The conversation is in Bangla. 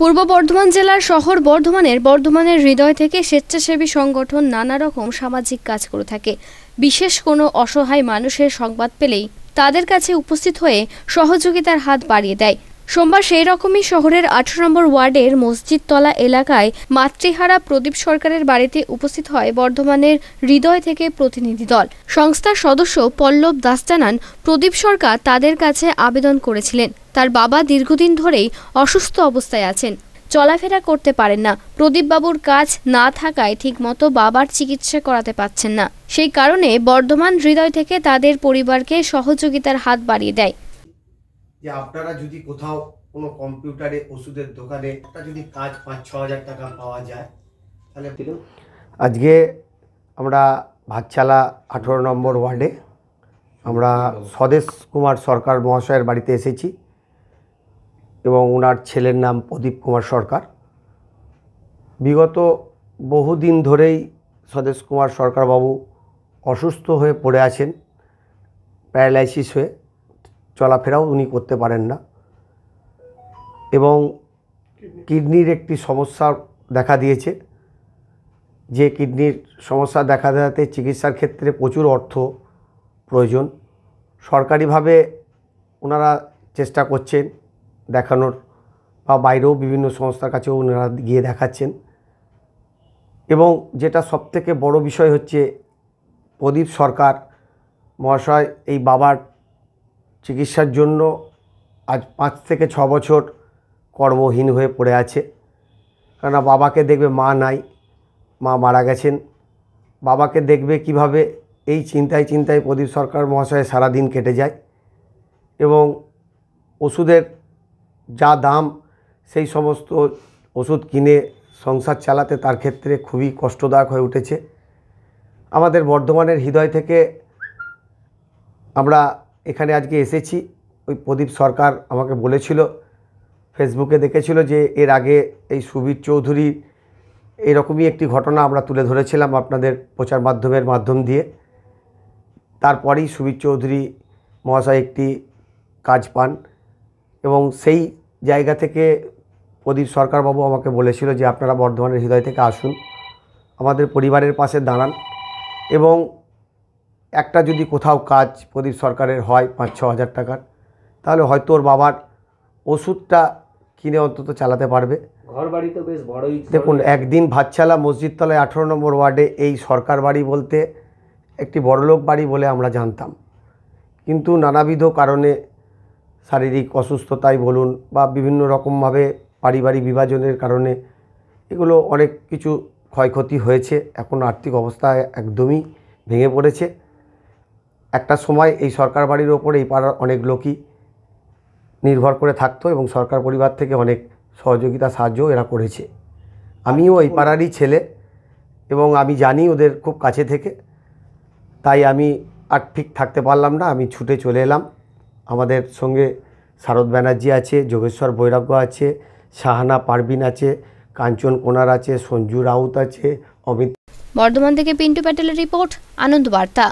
পূর্ব বর্ধমান জেলার শহর বর্ধমানের বর্ধমানের হৃদয় থেকে স্বেচ্ছাসেবী সংগঠন নানা রকম সামাজিক কাজ করে থাকে। বিশেষ কোনো অসহায় মানুষের সংবাদ পেলেই তাদের কাছে উপস্থিত হয়ে সহযোগিতার হাত বাড়িয়ে দেয়। সোমবার সেই রকমই শহরের আঠারো নম্বর ওয়ার্ডের মসজিদতলা এলাকায় মাতৃহারা প্রদীপ সরকারের বাড়িতে উপস্থিত হয় বর্ধমানের হৃদয় থেকে প্রতিনিধি দল। সংস্থার সদস্য পল্লব দাস জানান, প্রদীপ সরকার তাদের কাছে আবেদন করেছিলেন। তার বাবা দীর্ঘদিন ধরেই অসুস্থ অবস্থায় আছেন। চলাফেরা করতে পারেন না। প্রদীপবাবুর কাজ না থাকায় ঠিকমতো বাবার চিকিৎসা করাতে পারছেন না। সেই কারণে বর্ধমান হৃদয় থেকে তাদের পরিবারকে সহযোগিতার হাত বাড়িয়ে দেয়। যে আপনারা যদি কোথাও কোনো কম্পিউটারে ওষুধের দোকানে একটা যদি কাজ পাঁচ, ছ হাজার টাকা পাওয়া যায়, তাহলে আজকে আমরা ভাতচালা আঠেরো নম্বর ওয়ার্ডে আমরা স্বদেশ কুমার সরকার মহাশয়ের বাড়িতে এসেছি এবং ওনার ছেলের নাম প্রদীপ কুমার সরকার। বিগত বহুদিন ধরেই স্বদেশ কুমার সরকারবাবু অসুস্থ হয়ে পড়ে আছেন, প্যারালাইসিস হয়ে। চলাফেরাও উনি করতে পারেন না। এবং কিডনির একটি সমস্যা দেখা দিয়েছে। যে কিডনির সমস্যা দেখা দেওয়াতে চিকিৎসার ক্ষেত্রে প্রচুর অর্থ প্রয়োজন। সরকারিভাবে ওনারা চেষ্টা করছেন দেখানোর বা বাইরেও বিভিন্ন সংস্থার কাছেও ওনারা গিয়ে দেখাচ্ছেন। এবং যেটা সবথেকে বড় বিষয় হচ্ছে প্রদীপ সরকার মহাশয় এই বাবার চিকিৎসার জন্য আজ পাঁচ থেকে ছ বছর কর্মহীন হয়ে পড়ে আছে। কেননা বাবাকে দেখবে মা নাই, মা মারা গেছেন। বাবাকে দেখবে কীভাবে এই চিন্তায় চিন্তায় প্রদীপ সরকার মহাশয় সারাদিন কেটে যায় এবং ওষুধের যা দাম, সেই সমস্ত ওষুধ কিনে সংসার চালাতে তার ক্ষেত্রে খুবই কষ্টদায়ক হয়ে উঠেছে। আমাদের বর্ধমানের হৃদয় থেকে আমরা এখানে আজকে এসেছি। ওই প্রদীপ সরকার আমাকে বলেছিল, ফেসবুকে দেখেছিল যে এর আগে এই সুবীর চৌধুরী এরকমই একটি ঘটনা আমরা তুলে ধরেছিলাম আপনাদের প্রচার মাধ্যমের মাধ্যম দিয়ে। তারপরেই সুবীর চৌধুরী মহাশয় একটি কাজ পান এবং সেই জায়গা থেকে প্রদীপ সরকারবাবু আমাকে বলেছিল যে আপনারা বর্ধমানের হৃদয় থেকে আসুন, আমাদের পরিবারের পাশে দাঁড়ান এবং একটা যদি কোথাও কাজ প্রদীপ সরকারের হয় পাঁচ ছ হাজার টাকার তাহলে হয়তো ওর বাবার ওষুধটা কিনে অন্তত চালাতে পারবে। ঘর বাড়ি তো বেশ বড়ই দেখুন একদিন ভাতছালা মসজিদতলায় আঠেরো নম্বর ওয়ার্ডে এই সরকার বাড়ি বলতে একটি বড়লোক বাড়ি বলে আমরা জানতাম। কিন্তু নানাবিধ কারণে শারীরিক অসুস্থতাই বলুন বা বিভিন্ন রকমভাবে পারিবারিক বিভাজনের কারণে এগুলো অনেক কিছু ক্ষয়ক্ষতি হয়েছে। এখন আর্থিক অবস্থা একদমই ভেঙে পড়েছে। একটা সময় এই সরকার বাড়ির ওপরে এই পাড়ার অনেক লোকই নির্ভর করে থাকতো এবং সরকার পরিবার থেকে অনেক সহযোগিতা সাহায্য এরা করেছে। আমিও এই পাড়ারই ছেলে এবং আমি জানি ওদের খুব কাছে থেকে, তাই আমি আর ঠিক থাকতে পারলাম না, আমি ছুটে চলে এলাম। আমাদের সঙ্গে শারদ ব্যানার্জি আছে, যোগেশ্বর বৈরাগ্য আছে, শাহানা পারবিন আছে, কাঞ্চন কোনার আছে, সঞ্জু রাউত আছে, অমিত বর্ধমান থেকে পিন্টু প্যাটেলের রিপোর্ট, আনন্দ বার্তা।